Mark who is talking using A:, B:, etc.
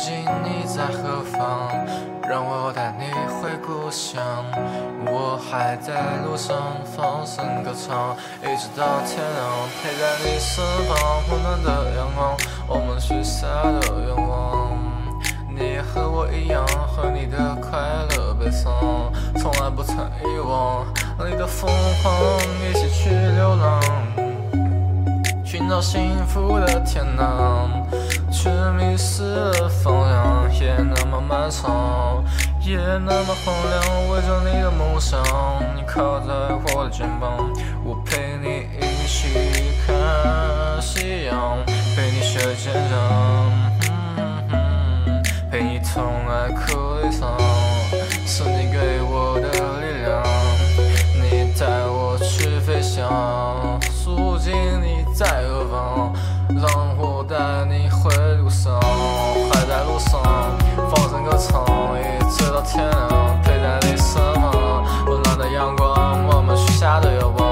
A: 如今你在何方？让我带你回故乡。我还在路上放声歌唱，一直到天亮，陪在你身旁。温暖的阳光，我们许下的愿望。你和我一样，和你的快乐悲伤，从来不曾遗忘你的疯狂，一起去流浪，寻找幸福的天堂，却迷失了方向，夜那么漫长，夜那么荒凉，围着你的梦想，你靠在我的肩膀，我陪你一起看夕阳，陪你学坚强。陪你痛爱哭悲伤，是你给我的力量。你带我去飞翔，如今你在何方？让。天，陪在你身旁，温暖的阳光，我们许下的愿望。